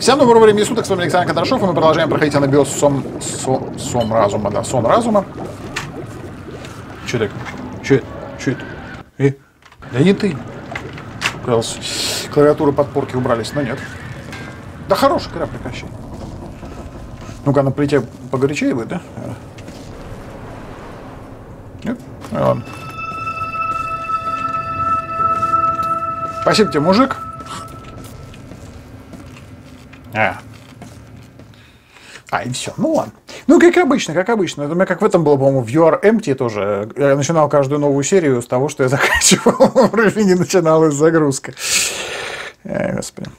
Всем доброго времени суток, с вами Александр Кондрашов, и мы продолжаем проходить анабиоз сом... Со... Сом разума, да, сон разума. Че так? Че? Че это? Э? Да не ты. Казалось, клавиатуры подпорки убрались, но нет. Да хороший игра, прекращай. Ну-ка, на плите погорячее будет, да? Нет? Ну, ладно. Спасибо тебе, мужик. А. А, и все. Ну ладно. Ну, как обычно, как обычно. Это у меня как в этом было, по-моему, в Are Empty тоже. Я начинал каждую новую серию с того, что я заканчивал уровень и начиналась загрузка. Эй, господи.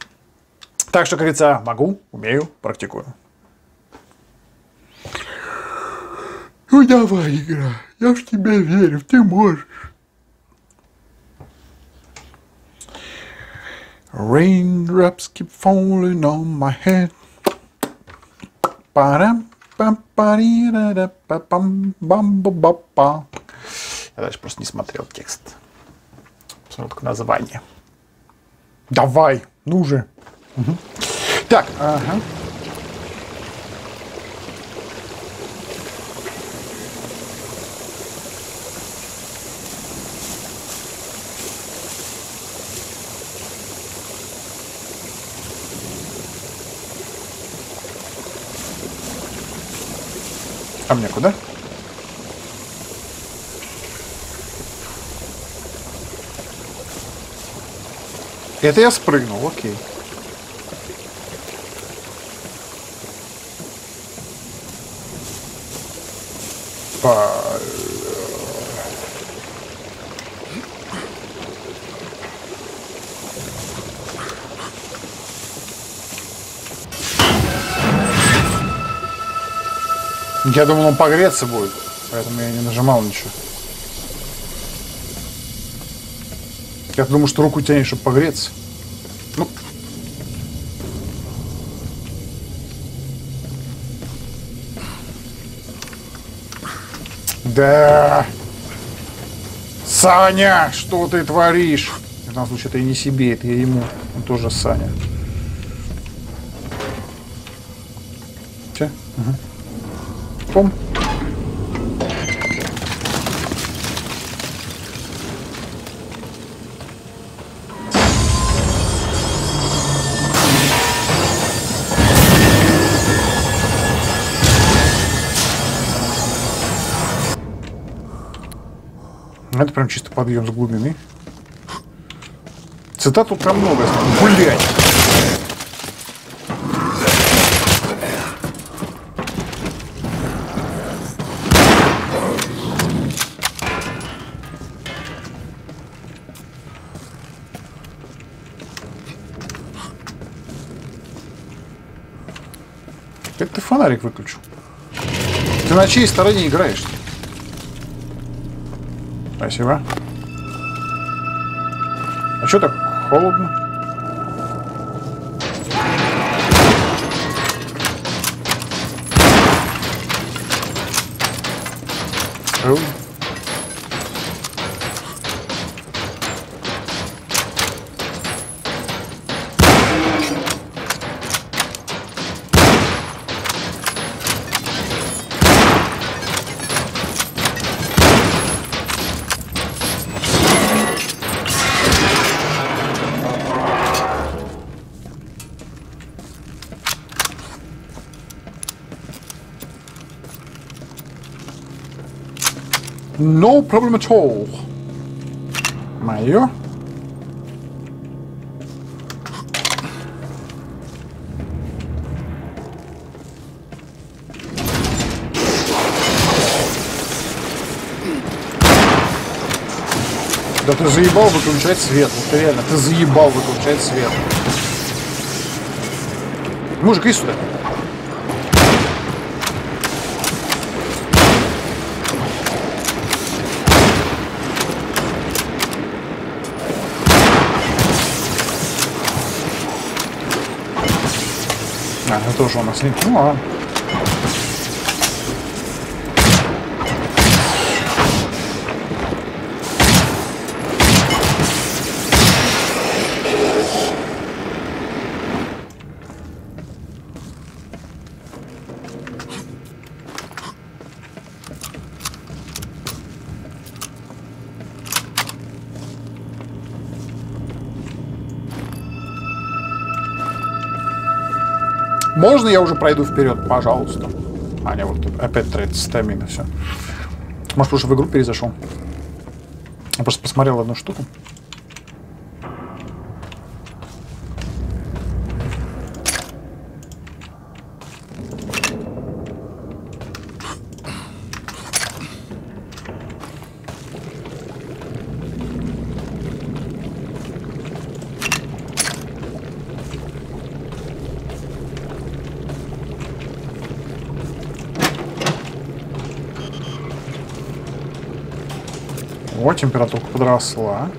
Так что, как говорится, могу, умею, практикую. Ну давай, игра. Я в тебя верю, ты можешь. Raindrops keep falling on my head. Парам, пам, парира, пам, бам, ба, па. Я дальше просто не смотрел текст. Посмотрел только название. Давай, ну же. Угу. Так, ага. А мне куда? Это я спрыгнул, окей. По... Я думал, он погреться будет, поэтому я не нажимал ничего. Я думаю, что руку тянешь, чтобы погреться. Ну. Да. Саня, что ты творишь? В этом случае это и не себе, это я ему. Он тоже Саня. Че? Угу. Пом. Это прям чисто подъем с глубины. Цитат тут прям много. Блять! Фонарик выключил? Ты на чьей стороне играешь? Спасибо. А что так холодно? Oh. No problem at all. Мое. Да ты заебал выключать свет. Вот реально, ты заебал выключать свет. Мужик, иди сюда. А, ну тоже у нас нет. Ну ладно. Можно я уже пройду вперед, пожалуйста? А, не, вот опять тратит стамина, все. Может, уже в игру перезашел? Я просто посмотрел одну штуку. Температура подросла.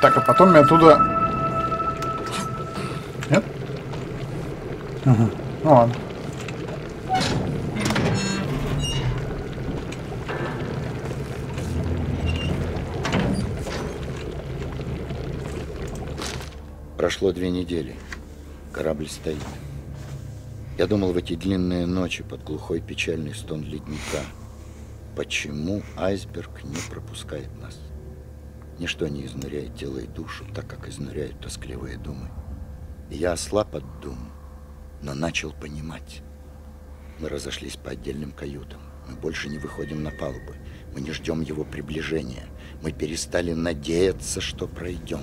Так, а потом мне оттуда... Нет? Угу. Ну ладно. Прошло две недели. Корабль стоит. Я думал в эти длинные ночи под глухой печальный стон ледника. Почему айсберг не пропускает нас? Ничто не изнуряет тело и душу, так как изнуряют тоскливые думы. И я ослаб от дум, но начал понимать. Мы разошлись по отдельным каютам. Мы больше не выходим на палубы. Мы не ждем его приближения. Мы перестали надеяться, что пройдем.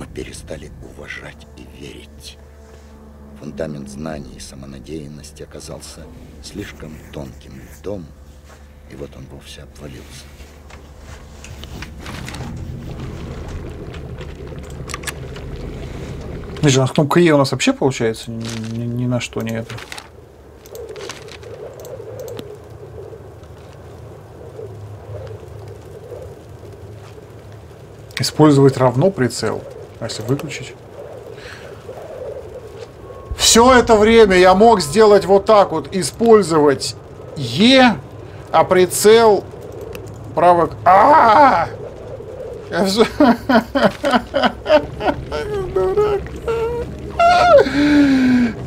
Мы перестали уважать и верить. Фундамент знаний и самонадеянности оказался слишком тонким льдом, и вот он вовсе обвалился. Видишь, а кнопка Е у нас вообще получается ни, ни на что не это. Использовать равно прицел. А если выключить? Все это время я мог сделать вот так вот. Использовать Е, а прицел правок... А! Дурак.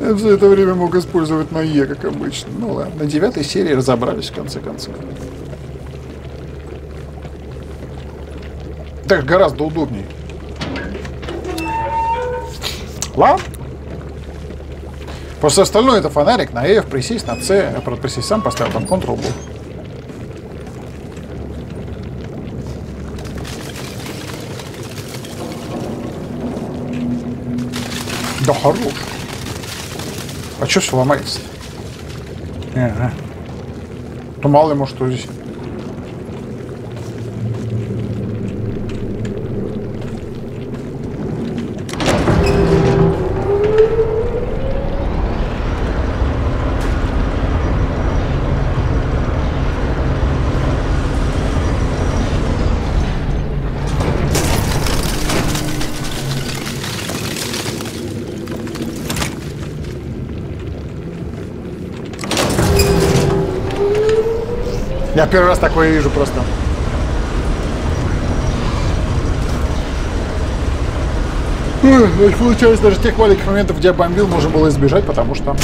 Я все это время мог использовать на Е, как обычно. Ну ладно, на девятой серии разобрались в конце концов. Так гораздо удобнее. Ладно. Просто остальное это фонарик на F, присесть на C. Я, правда, присесть сам поставил, там Ctrl был. Да хорош. А что все ломается? Ага. То мало может, что здесь. Я первый раз такое вижу просто. Эх, Получается, даже тех маленьких моментов, где я бомбил, можно было избежать, потому что...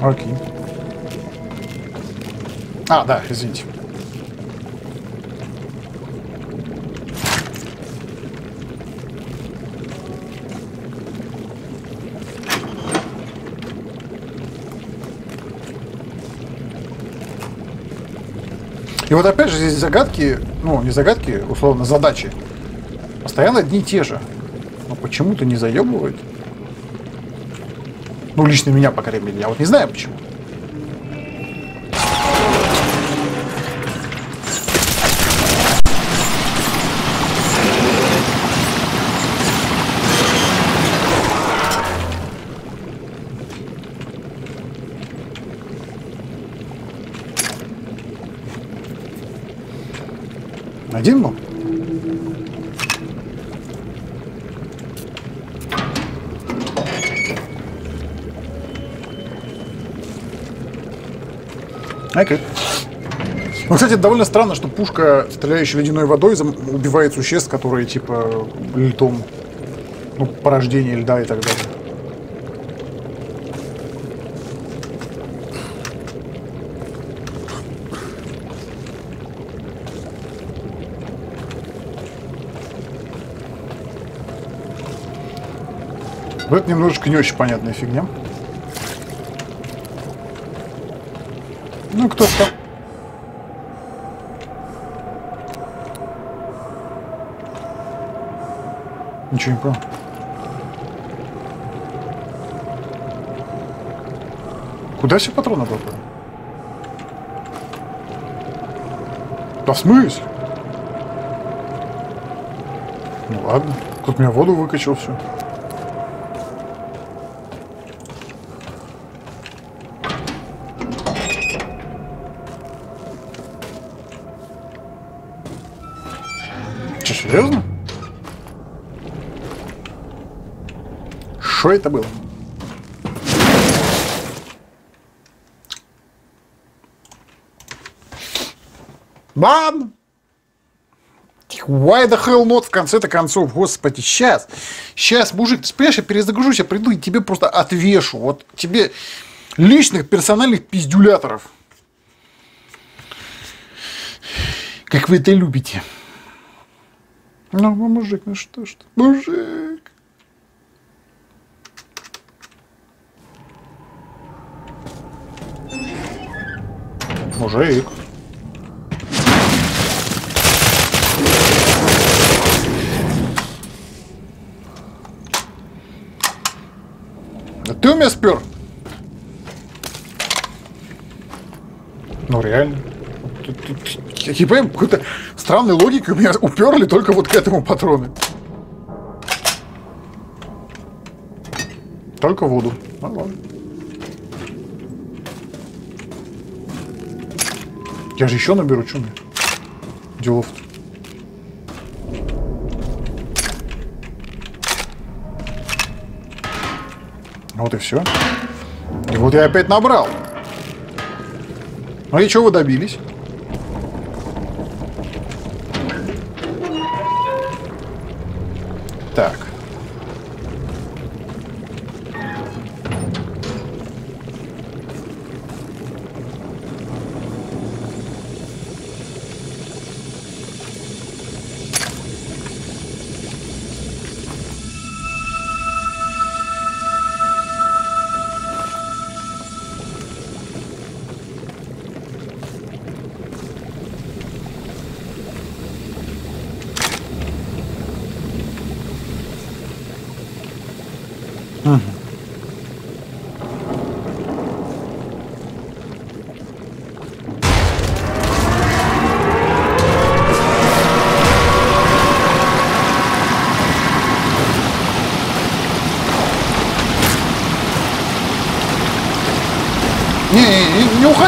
Окей. А, да, извините. И вот опять же здесь загадки, ну не загадки, условно задачи, постоянно одни и те же. Но почему-то не заебывают. Ну лично меня, по крайней мере, я вот не знаю почему. Кстати, довольно странно, что пушка, стреляющая ледяной водой, убивает существ, которые типа льдом. Ну, порождение льда и так далее. Это немножечко не очень понятная фигня. Ну, кто Ничего не понял. Куда все патроны попали? Да в? Ну ладно. Тут меня воду выкачал все. Что это было? Ладно. Why the hell not в конце-то концов, господи, сейчас, сейчас, мужик, ты понимаешь, я перезагружусь, я приду и тебе просто отвешу, вот тебе личных персональных пиздюляторов. Как вы это любите. Ну, мужик, ну что ж ты, мужик. Мужик. Да ты у меня спер? Ну реально. Я не понимаю, какой-то странной логикой меня уперли только вот к этому патроны. Только воду. Ну ладно. Я же еще наберу, что мне? Делов. Вот и все. И вот я опять набрал. Ну и что вы добились?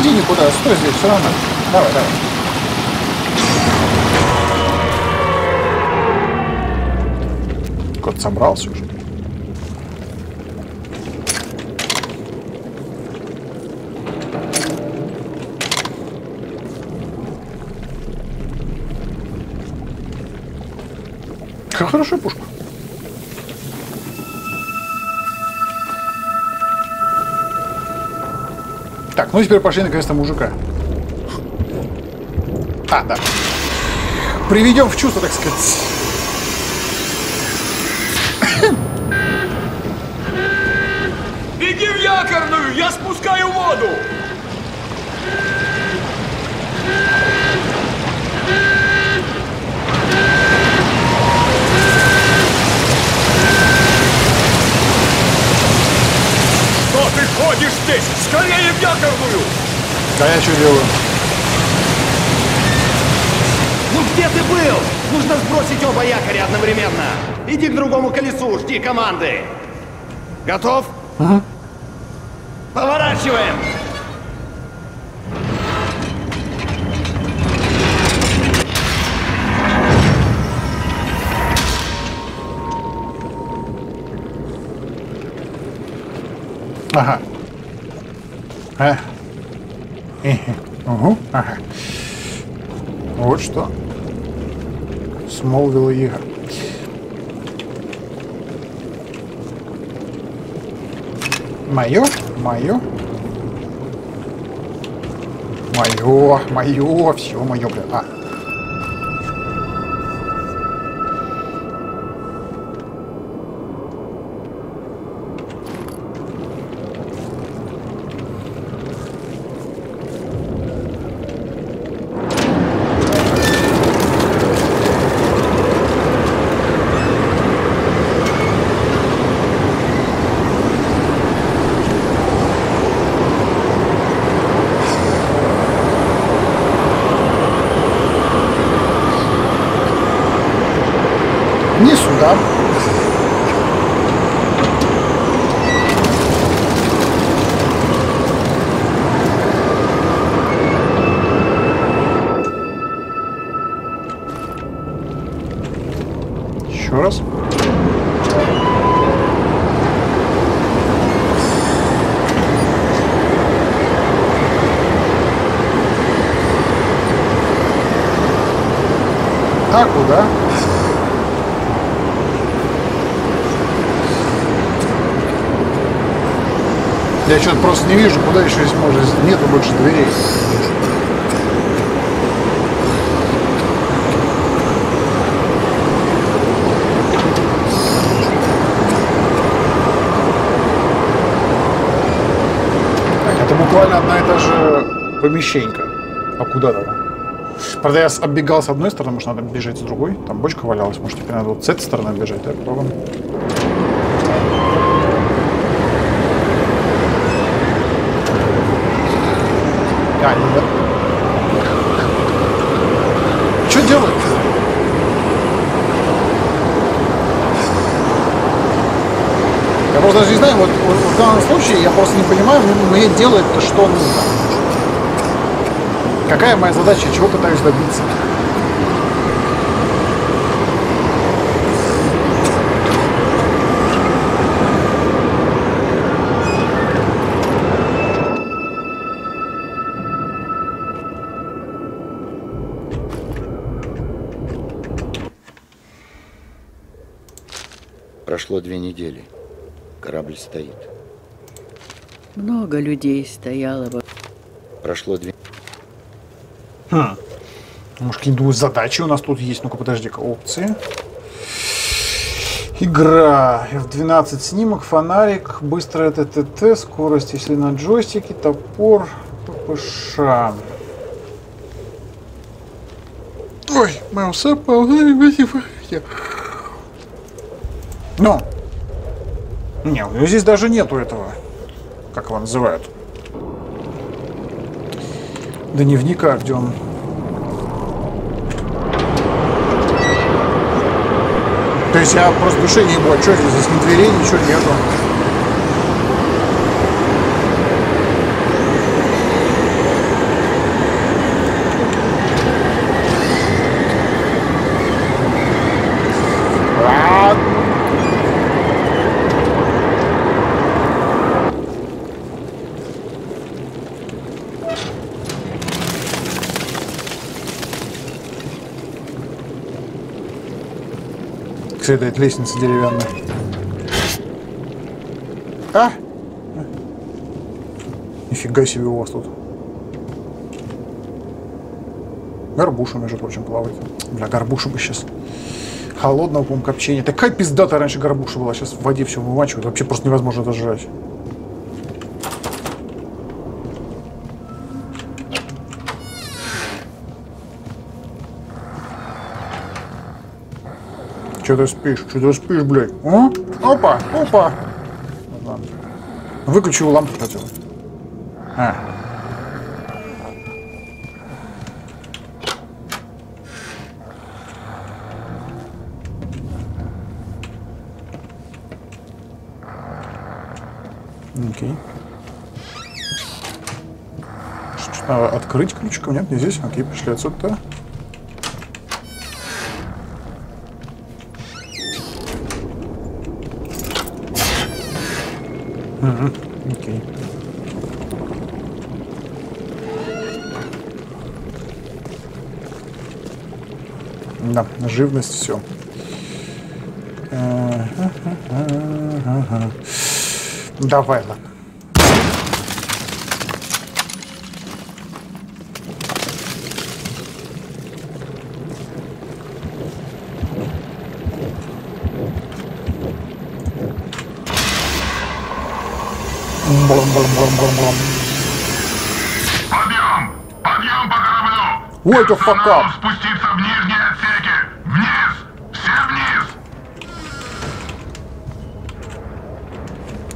Уходи никуда, стой здесь, все равно. Давай, давай. Кот собрался уже. Хорошая пушка. Ну теперь пошли наконец-то мужика. А, да. Приведем в чувство, так сказать. Беги в якорную, я спускаю воду! Что ты ходишь здесь? Скорее в якорную! А я что делаю? Ну где ты был? Нужно сбросить оба якоря одновременно. Иди к другому колесу, жди команды. Готов? Поворачиваем. Смолвила Ига. Мое, мое. Мое, мое, все мое, бля. А. Не сюда. Еще раз. А куда? Я что-то просто не вижу, куда еще здесь можно. Нету больше дверей. Так, это буквально одна и та же помещенька. А куда там? Правда, я оббегал с одной стороны, может, надо бежать с другой. Там бочка валялась, может, теперь надо вот с этой стороны бежать. Так, пробуем. А, не да. Что делать? Я просто даже не знаю, вот, вот в данном случае я просто не понимаю, мне, делает-то что нужно. Какая моя задача, чего пытаюсь добиться? Прошло две недели. Корабль стоит. Много людей стояло. во- Прошло две... Может, какие-нибудь задачи у нас тут есть? Ну-ка, подожди-ка, опции. Игра. F12 снимок, фонарик, быстрое ТТТ, скорость, если на джойстике, топор, ППШ. Ой, маус опал. Ну. Не, ну здесь даже нету этого. Как его называют? Дневника, где он То есть я просто в душе не было, что здесь, здесь ни дверей, ничего нету. Это лестница деревянная. А? Нифига себе у вас тут. Горбуша, между прочим, плавает. Бля, горбуша бы сейчас. Холодного, по копчения. Такая пиздата раньше горбуша была. Сейчас в воде все вымачивают. Вообще просто невозможно это. Че ты спишь? Че ты спишь, блядь? А? Опа, опа. Выключил лампу хотел. А. Окей. Что, надо открыть ключиком? Нет, не здесь. Окей, пошли отсюда. Да, живность, все. Давай, ладно. Блам-блам-блам-блам-блам. Подъем! Подъем по кораблю! Fuck Персоналу up. спуститься в нижние отсеки! Вниз! Все вниз!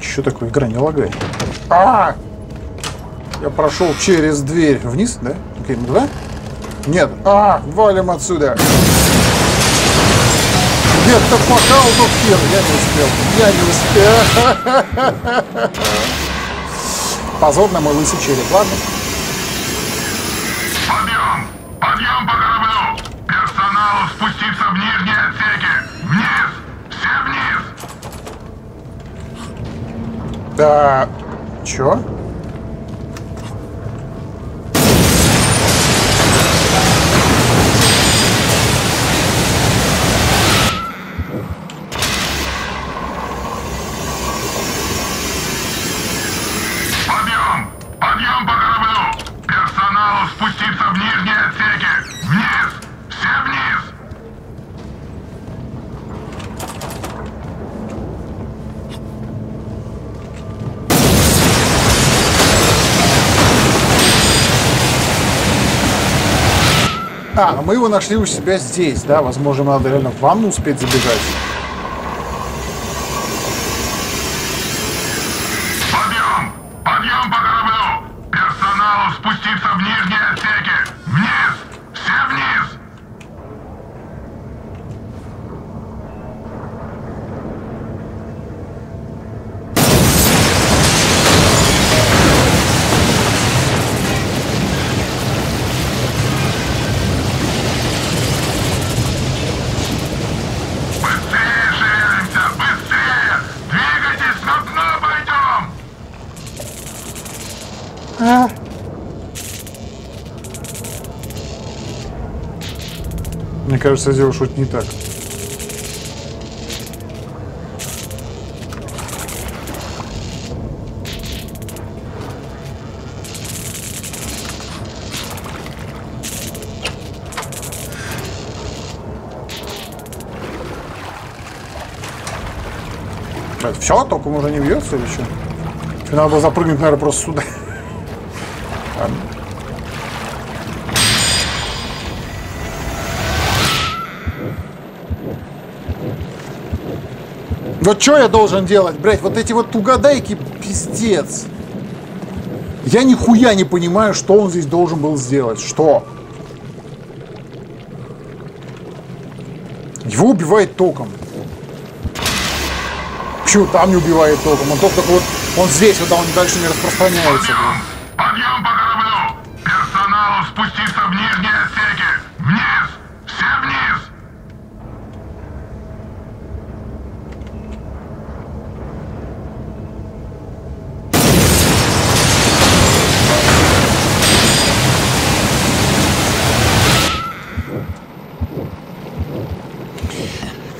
Что такое? Игра не лагает. А! Я прошел через дверь вниз, да? Окей, мы два? Нет. А, валим отсюда. Fuck out of here. Я не успел. Я не успел. Позор на мой лысый череп. Ладно. Подъем! Подъем по кораблю! Персоналу спуститься в нижние отсеки! Вниз! Все вниз! Да. Чё? Подъем! Подъем по кораблю! Персоналу спуститься в нижние отсеки! Вниз! Все вниз! А, мы его нашли у себя здесь, да? Возможно, надо реально в ванну успеть забежать. Кажется, я сделал что-то не так. все, только уже не бьется или что? Надо запрыгнуть, наверное, просто сюда. Вот что я должен делать, блядь? Вот эти вот угадайки, пиздец. Я нихуя не понимаю, что он здесь должен был сделать. Что? Его убивает током. Почему там не убивает током? Он только вот, он здесь, вот, да, он дальше не распространяется. блин. Подъем по кораблю! Персоналу спуститься в нижние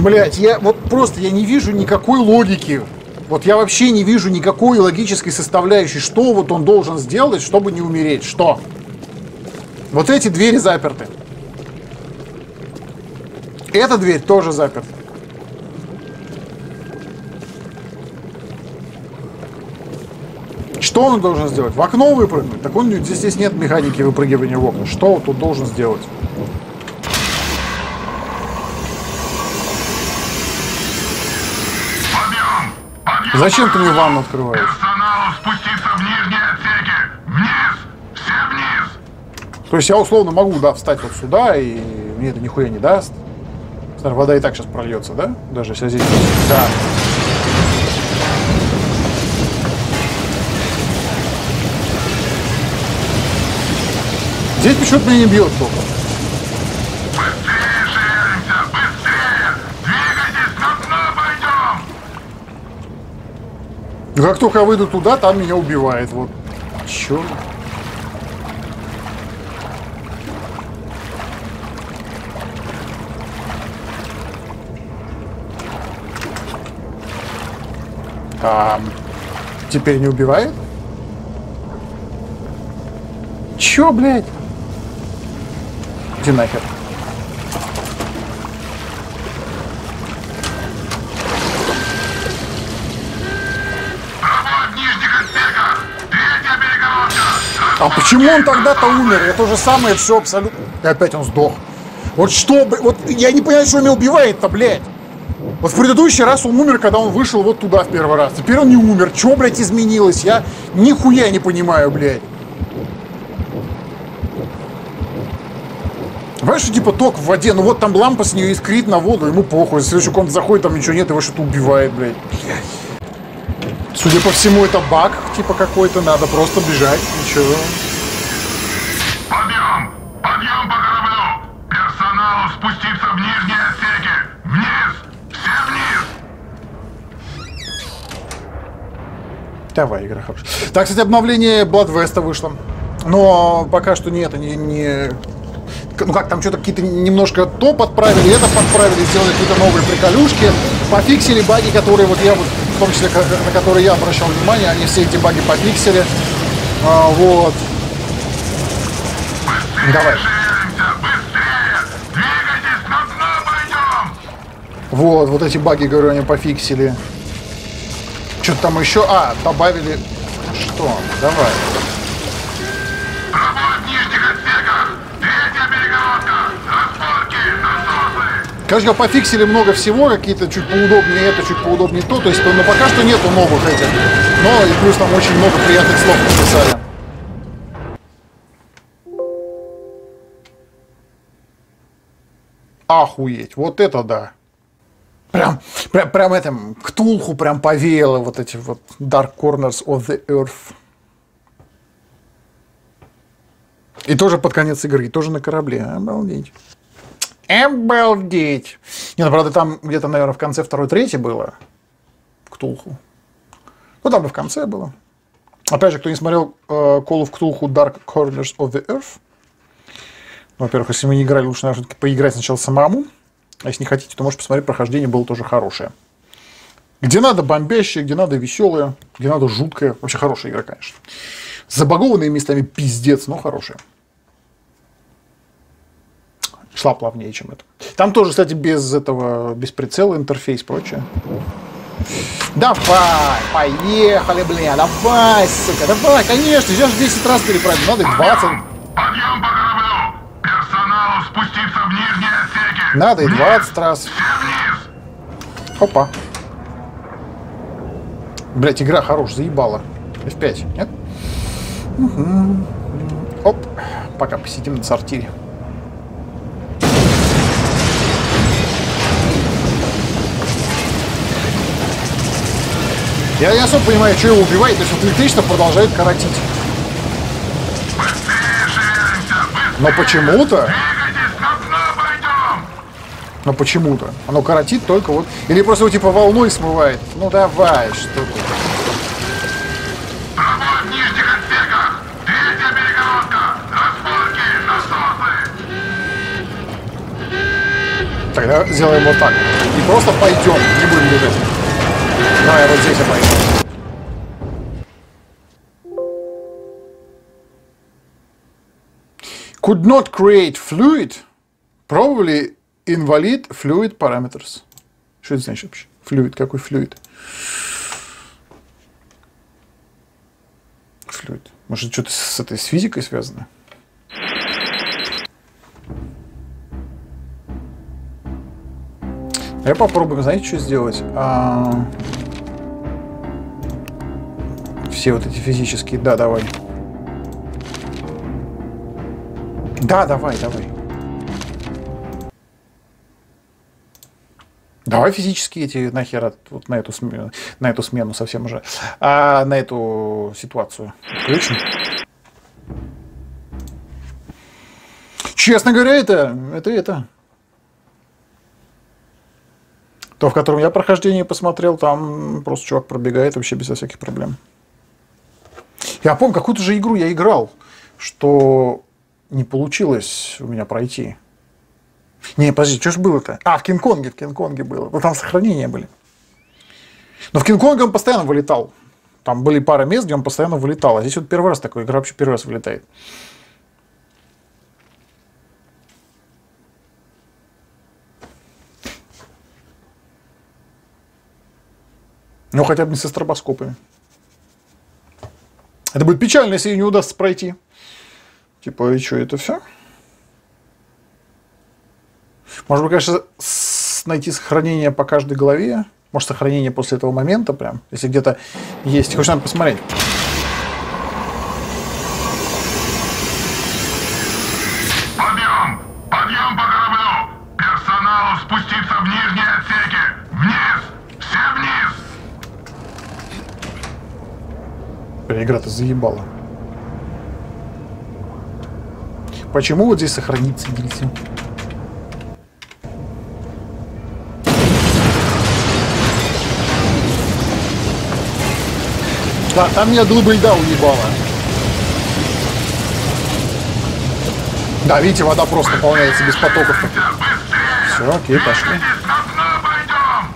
Блять, я вот просто я не вижу никакой логики. Вот я вообще не вижу никакой логической составляющей, что вот он должен сделать, чтобы не умереть. Что? Вот эти двери заперты. Эта дверь тоже заперта. Что он должен сделать? В окно выпрыгнуть? Так он здесь, здесь нет механики выпрыгивания в окна. Что он тут должен сделать? Подъем! Подъем! Зачем ты мне ванну открываешь? Персоналу спуститься в нижние отсеки! Вниз! Все вниз! То есть я условно могу, да, встать вот сюда, и мне это нихуя не даст. Смотри, вода и так сейчас прольется, да? Даже если здесь... Да. Здесь почему-то меня не бьет только. И как только я выйду туда, там меня убивает. Вот. Чё? А, теперь не убивает? Чё, блядь? Иди нахер. А почему он тогда-то умер? Это же самое все абсолютно... И опять он сдох. Вот что, вот я не понимаю, что меня убивает-то, блядь. Вот в предыдущий раз он умер, когда он вышел вот туда в первый раз. Теперь он не умер. Чё, блядь, изменилось? Я нихуя не понимаю, блядь. Понимаешь, что типа ток в воде, ну вот там лампа с нее искрит на воду, ему похуй. Если следующий комнат заходит, там ничего нет, его что-то убивает, блядь. Судя по всему, это баг, типа какой-то, надо просто бежать, ничего. Подъем! Подъем по кораблю! Персоналу спуститься в нижние отсеки! Вниз! Все вниз! Давай, игра хорошая. Так, кстати, обновление Bloodwest вышло. Но пока что не это, не, не... Ну как, там что-то какие-то немножко то подправили, это подправили, сделали какие-то новые приколюшки, пофиксили баги, которые вот я вот, том числе, на которые я обращал внимание, они все эти баги пофиксили. А, вот. Давай. Быстрее! Пойдем! Вот, вот эти баги, говорю, они пофиксили. Что-то там еще... А, добавили... Что? Давай. Короче, пофиксили много всего, какие-то чуть поудобнее это, чуть поудобнее то. То есть, ну, пока что нету новых этих. Но и плюс там очень много приятных слов написали. Охуеть, вот это да. Прям, прям, прям этим ктулху прям повеяло вот эти вот Dark Corners of the Earth. И тоже под конец игры, и тоже на корабле. Обалдеть. Обалдеть. Не, ну, правда, там где-то, наверное, в конце второй, третьей было. Ктулху. Ну, там и в конце было. Опять же, кто не смотрел э, Call of Cthulhu Dark Corners of the Earth, ну, во-первых, если вы не играли, лучше, наверное, поиграть сначала самому. А если не хотите, то можете посмотреть, прохождение было тоже хорошее. Где надо бомбящее, где надо веселое, где надо жуткое. Вообще хорошая игра, конечно. Забагованные местами пиздец, но хорошая. Шла плавнее, чем это. Там тоже, кстати, без этого, без прицела, интерфейс, прочее. Давай, поехали, бля, давай, сука, давай, конечно, же 10 раз переправил, надо и 20. Подъем по кораблю! Персоналу спуститься в нижние отсеки! Надо и Вниз! 20 раз. Опа. Блять, игра хорош, заебала. F5, нет? Мгм. Оп. Пока посидим на сортире. Я не особо понимаю, что его убивает, то есть вот электричество продолжает коротить. Но почему-то, но почему-то, оно коротит только вот... Или просто его типа волной смывает. Ну давай, что ты. Тогда сделаем вот так. И просто пойдем, не будем бежать. Давай вот здесь я пойду. Could not create fluid. Probably invalid fluid parameters. Что это значит вообще? Флюид, какой флюид? Флюид. Может, что-то с этой с физикой связано? Я попробуем, знаете, что сделать? А, Все вот эти физические. Да, давай. Да, давай, давай. Давай физические эти нахер от- вот на эту смену, на эту смену совсем уже, а на эту ситуацию включим. Честно говоря, это, это, это. То, в котором я прохождение посмотрел, там просто чувак пробегает вообще без всяких проблем. Я помню, какую-то же игру я играл, что не получилось у меня пройти. Не, подожди, что ж было-то? А, в Кинг-Конге, в Кинг-Конге было. Ну, там сохранения были. Но в Кинг-Конге он постоянно вылетал. Там были пара мест, где он постоянно вылетал. А здесь вот первый раз такой, игра вообще первый раз вылетает. Ну, хотя бы не со стробоскопами. Это будет печально, если не удастся пройти. Типа, и что, это все? Может быть, конечно, найти сохранение по каждой главе. Может, сохранение после этого момента прям. Если где-то есть. Хочешь, надо посмотреть. Подъем! Подъем по кораблю! Персоналу спуститься в нижние отсеки! Вниз! Все вниз! Бля, игра-то заебала. Почему вот здесь сохраниться нельзя? Да, там меня дубль-да уебала. Да, видите, вода просто наполняется без потоков. Все, окей, пошли.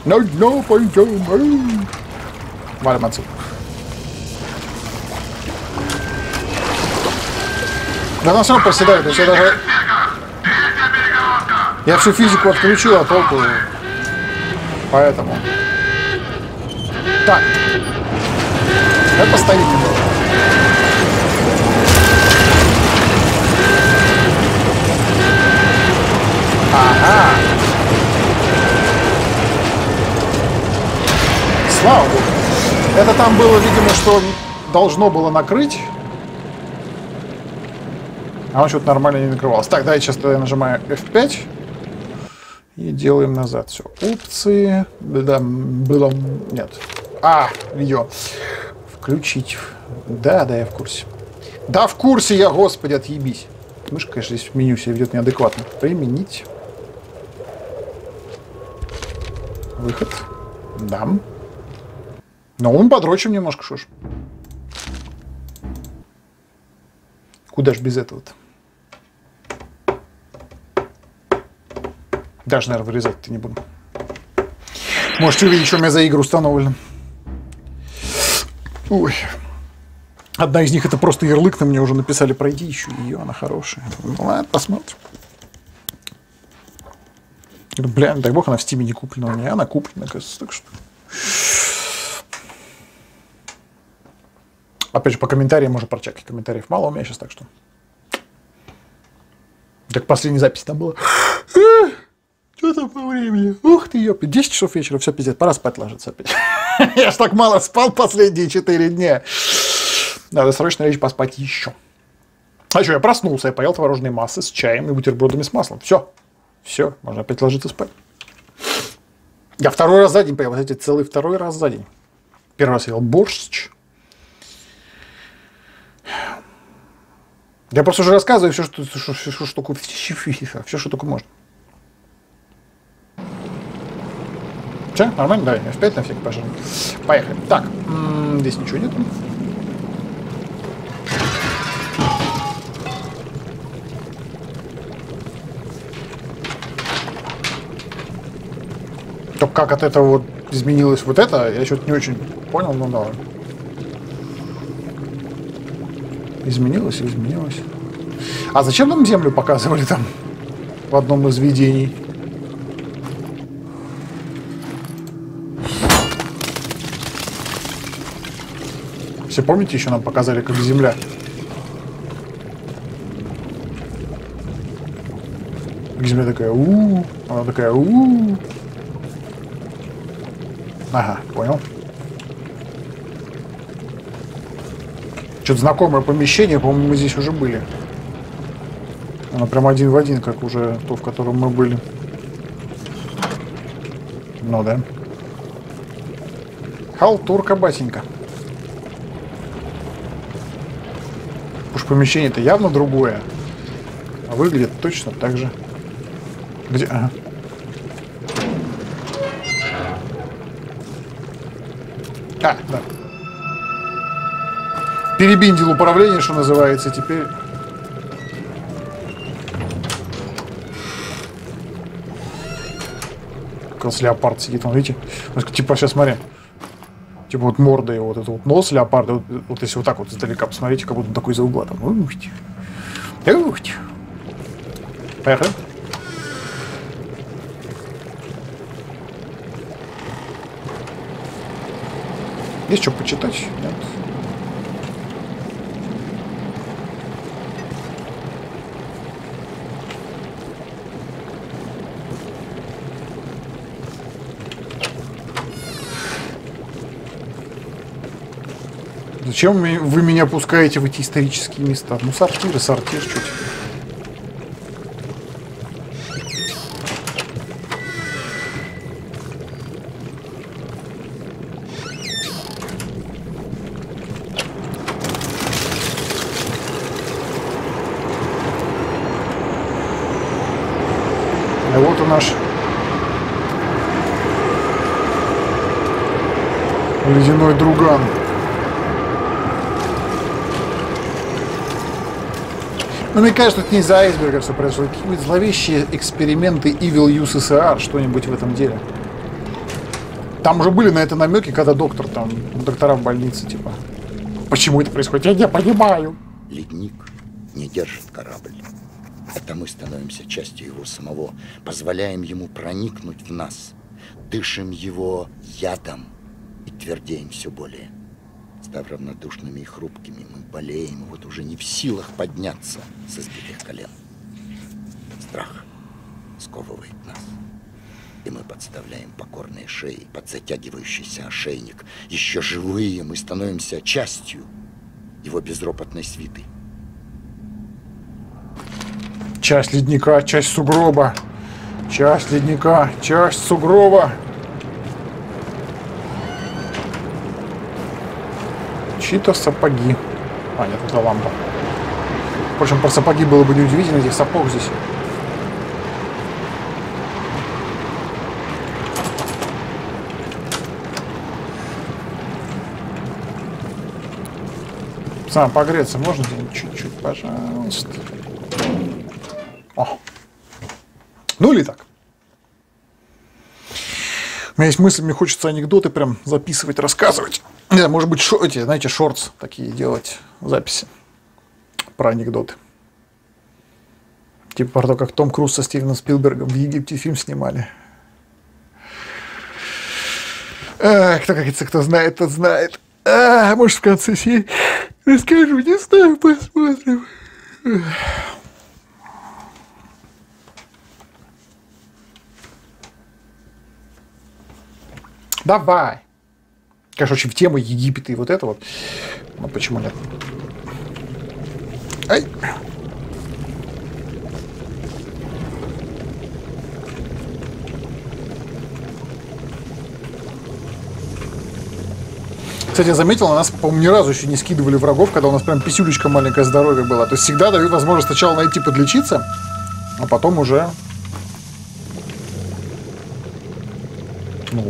На дно пойдем! На дно пойдем. эй. Валим отсюда. Да она равно проседает. то есть я даже... Я всю физику отключил, а толку... Поэтому... Так. Давай поставить немного. Ага. Слава богу. Это там было, видимо, что должно было накрыть. А он что-то нормально не накрывался. Так, давайте сейчас тогда я нажимаю F5. И делаем назад. Все. Опции. Да, было... Нет. А, видео. Включить. Да, да, я в курсе. Да, в курсе я, господи, отъебись. Мышка, конечно, здесь в меню себя ведет неадекватно. Применить. Выход. Да. Но он подрочим немножко, что ж. Куда ж без этого-то? Даже, наверное, вырезать-то не буду. Можете увидеть, что у меня за игры установлено. Ой. Одна из них это просто ярлык, на мне уже написали, пройди еще ее, она хорошая. Ну ладно, посмотрим. Бля, дай бог, она в стиме не куплена у меня, она куплена, оказывается, так что... Опять же, по комментариям можно прочекать. Комментариев мало у меня сейчас, так что... Так последняя запись там была. Что по времени? Ух ты, ёпи. 10 часов вечера, все, пиздец, пора спать ложиться опять. Я ж так мало спал последние 4 дня. Надо срочно лечь поспать еще. А что, я проснулся, я поел творожные массы с чаем и бутербродами с маслом. Все. Все, можно опять ложиться спать. Я второй раз за день поел, вот эти целый второй раз за день. Первый раз я ел борщ. Я просто уже рассказываю все, что, что, что, что, что, все, что только можно. Че, нормально? Да, F5 на всякий пожалуй. Поехали. Так, здесь ничего нет. Только как от этого вот изменилось вот это, я что-то не очень понял, ну да. Изменилось и изменилось. А зачем нам землю показывали там в одном из видений? Все помните, еще нам показали, как земля. Земля такая, у, -у, -у она такая, у, -у, -у. Ага, понял. Что-то знакомое помещение, по-моему, мы здесь уже были. Оно прям один в один, как уже то, в котором мы были. Ну да. Халтурка, батенька. Потому что помещение-то явно другое. А выглядит точно так же. Где? Ага. А, да. Перебиндил управление, что называется, теперь... Как раз леопард сидит, он, видите? Типа, сейчас, смотри. Типа вот морда его, вот это вот нос леопарда, вот, вот если вот так вот издалека посмотрите, как будто он такой из-за угла там. Ух ты. Ух. Поехали. Есть что почитать? Нет. Зачем вы меня пускаете в эти исторические места? Ну, сортир и сортир, что теперь? А ледяной друган. Ну, мне кажется, это не из-за айсберга все произошло. Какие-нибудь зловещие эксперименты Evil Use SAR, что-нибудь в этом деле. Там уже были на это намеки, когда доктор там, доктора в больнице, типа. Почему это происходит? Я не понимаю. Ледник не держит корабль. Это мы становимся частью его самого, позволяем ему проникнуть в нас, дышим его ядом и твердеем все более. Став равнодушными и хрупкими, мы болеем, вот уже не в силах подняться с избитых колен. Страх сковывает нас. И мы подставляем покорные шеи под затягивающийся ошейник. Еще живые мы становимся частью его безропотной свиты. Часть ледника, часть сугроба. Часть ледника, часть сугроба. Чьи-то сапоги. А, нет, это лампа. Впрочем, про сапоги было бы неудивительно, этих сапог здесь. Сам погреться можно чуть-чуть, пожалуйста. О. Ну или так. У меня есть мысль, мне хочется анекдоты прям записывать, рассказывать. Знаю, может быть, шо, эти, знаете, шортс такие делать, записи про анекдоты. Типа про то, как Том Круз со Стивеном Спилбергом в Египте фильм снимали. А, кто, как кто знает, тот знает. А, может, в конце серии расскажу, не знаю, посмотрим. Давай. Конечно, очень в тему Египет и вот это вот. Ну, почему нет? Ай. Кстати, я заметил, на нас, по-моему, ни разу еще не скидывали врагов, когда у нас прям писюлечка маленькое здоровье было. То есть всегда дают возможность сначала найти подлечиться, а потом уже... Ну,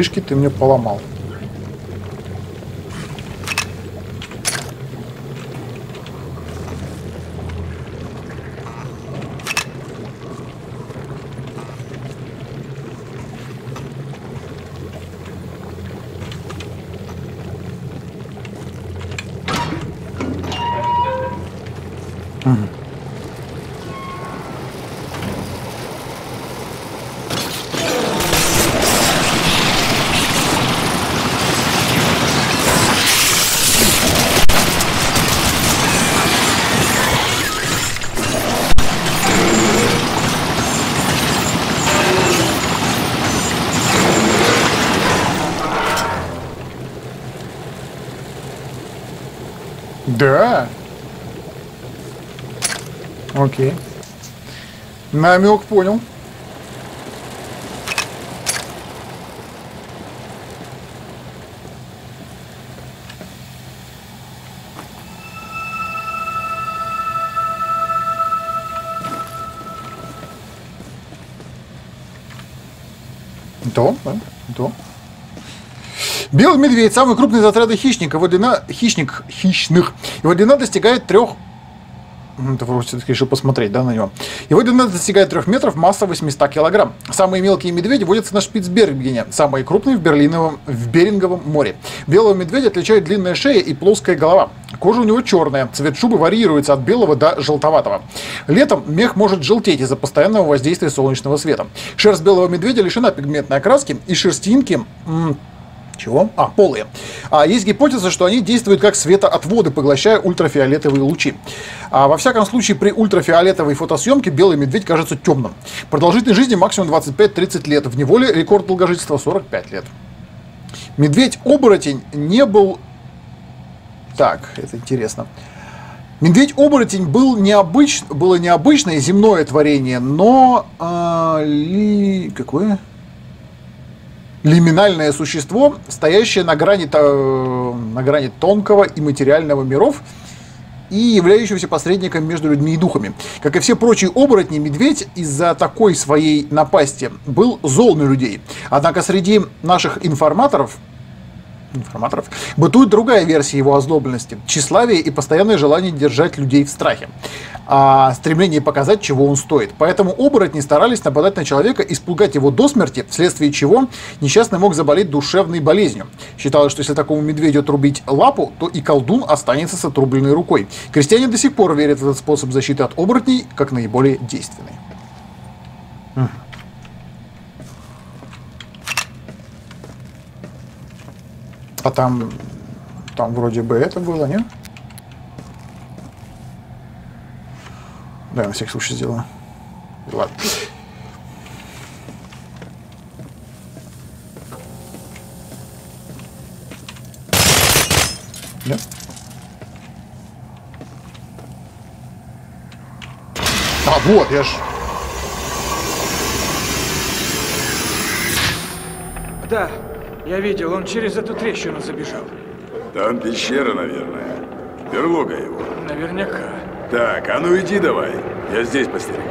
льдышки ты мне поломал. Окей. Намек понял. То, да, то. Белый медведь – самый крупный из отряда хищников. Его длина, хищник, хищных. Его длина достигает трех Просто все-таки решил посмотреть, да, на него. Его длина достигает 3 метров, масса 800 килограмм. Самые мелкие медведи водятся на Шпицбергене, самые крупные в, Берлиновом, в Беринговом море. Белого медведя отличает длинная шея и плоская голова. Кожа у него черная, цвет шубы варьируется от белого до желтоватого. Летом мех может желтеть из-за постоянного воздействия солнечного света. Шерсть белого медведя лишена пигментной окраски и шерстинки м, чего? А, полые. А есть гипотеза, что они действуют как светоотводы, поглощая ультрафиолетовые лучи. А, во всяком случае, при ультрафиолетовой фотосъемке белый медведь кажется темным. Продолжительность жизни максимум 25-30 лет. В неволе рекорд долгожительства 45 лет. Медведь-оборотень не был... Так, это интересно. Медведь-оборотень был необыч... было необычное земное творение, но... а, ли... Какое? Лиминальное существо, стоящее на грани, то- на грани тонкого и материального миров и являющегося посредником между людьми и духами. Как и все прочие оборотни, медведь из-за такой своей напасти был зол на людей. Однако среди наших информаторов информаторов, бытует другая версия его озлобленности. Тщеславие и постоянное желание держать людей в страхе. А стремление показать, чего он стоит. Поэтому оборотни старались нападать на человека, испугать его до смерти, вследствие чего несчастный мог заболеть душевной болезнью. Считалось, что если такому медведю отрубить лапу, то и колдун останется с отрубленной рукой. Крестьяне до сих пор верят в этот способ защиты от оборотней как наиболее действенный. А там, там вроде бы это было, нет? Да, на всякий случай сделаю. Ладно. Нет? А, вот, я ж... Да, я видел, он через эту трещину забежал. Там пещера, наверное. Берлога его. Наверняка. Так, а ну иди давай. Я здесь постерегу.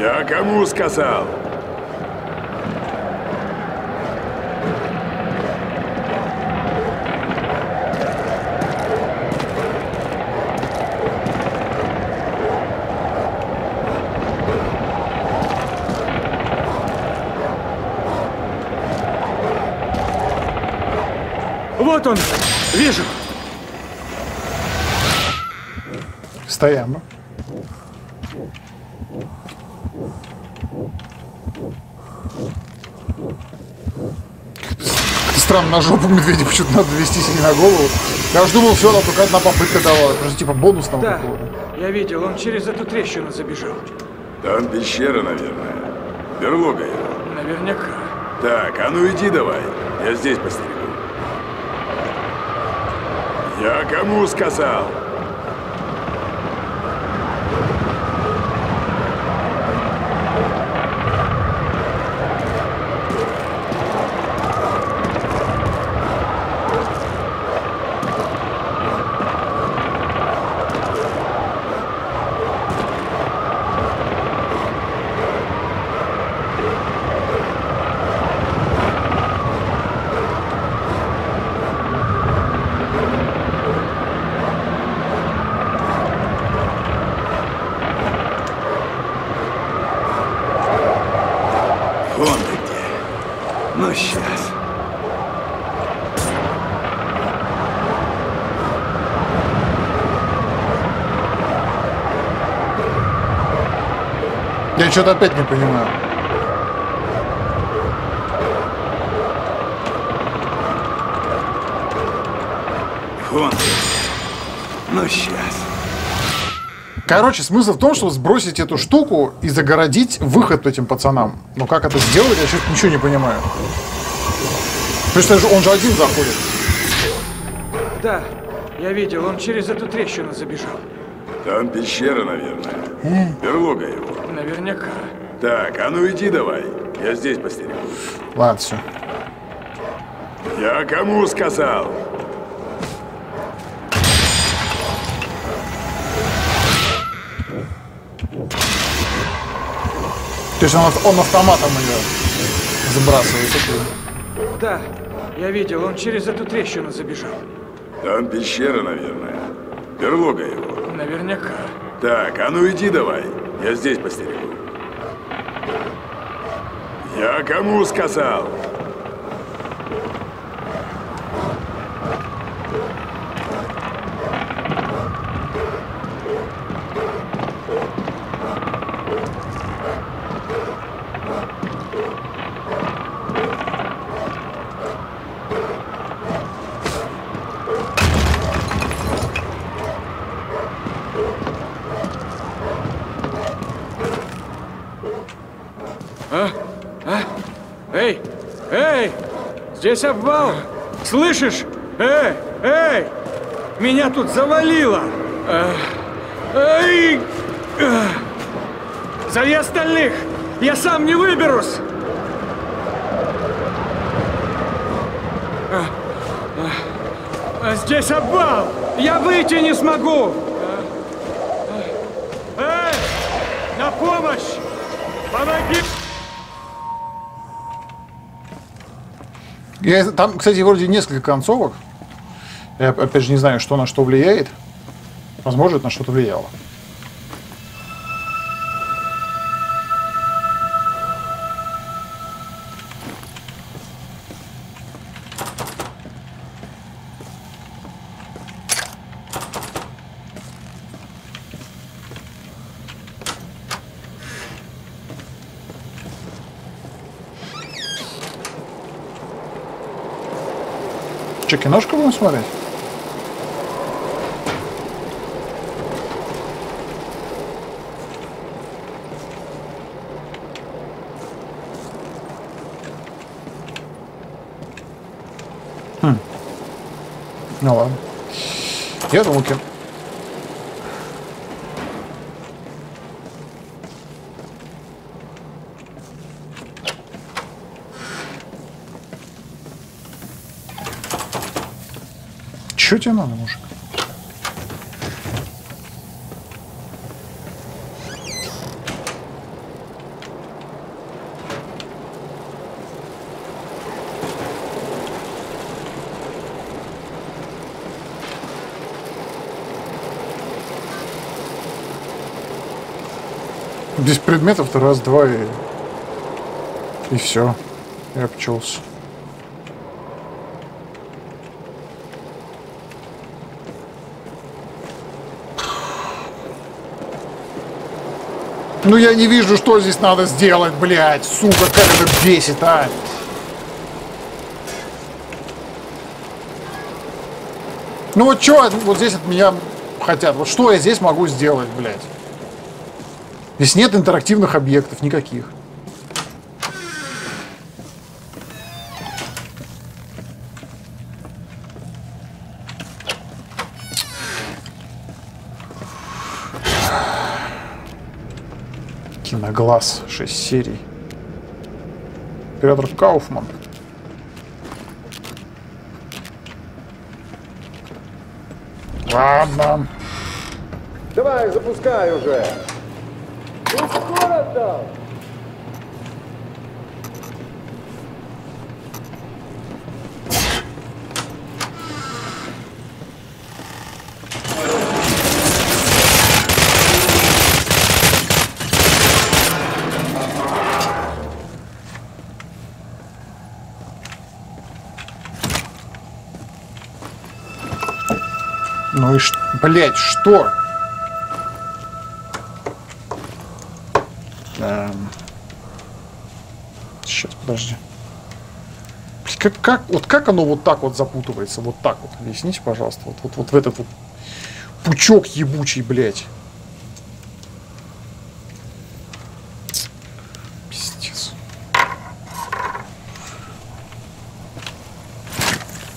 Я кому сказал? Вот он! Вижу! Стоим. Как-то Странно, на жопу медведя почему-то надо вести себе на голову. Я уж думал, все, только одна попытка давала. Просто типа бонусного Да, какого-то. я видел, он через эту трещину забежал. Там пещера, наверное. Берлога его. Наверняка. Так, а ну иди давай. Я здесь постерегу. Я кому сказал? Вон ты где. Ну, сейчас. Я что-то опять не понимаю. Вон. Ну, сейчас. Короче, смысл в том, что сбросить эту штуку и загородить выход этим пацанам. Но как это сделать, я что-то ничего не понимаю. То есть он же- он же один заходит. Да, я видел, он через эту трещину забежал. Там пещера, наверное. Берлога его. Наверняка. Так, а ну иди давай. Я здесь постерегу. Ладно, все. Я кому сказал? То есть он, он автоматом ее забрасывает. Да, я видел, он через эту трещину забежал. Там пещера, наверное. Берлога его. Наверняка. Так, а ну иди давай. Я здесь постерегу. Я кому сказал? Эй! Эй! Здесь обвал! Слышишь? Эй! Эй! Меня тут завалило! Э, Эй! Э, Зови остальных! Я сам не выберусь! А Здесь обвал! Я выйти не смогу! Эй! На помощь! Помоги! Я, там, кстати, вроде несколько концовок. Я опять же не знаю, что на что влияет. Возможно, это на что-то влияло. Киношку будем смотреть? Хм. Ну ладно. Я думал, кино. Чё тебе надо, мужик? Здесь предметов-то раз-два и... И все. Я обчелся. Ну я не вижу, что здесь надо сделать, блядь. Сука, как это бесит, а. Ну вот что вот здесь от меня хотят? Вот что я здесь могу сделать, блядь? Здесь нет интерактивных объектов никаких. Киноглаз, 6 серий. Петр Кауфман. Ладно. Давай, запускай уже. Ну и что? Блять, что? Эм. Сейчас, подожди. Как, как, вот как оно вот так вот запутывается? Вот так вот. Объясните, пожалуйста. Вот, вот, вот в этот вот пучок ебучий, блядь.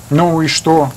Ну и что?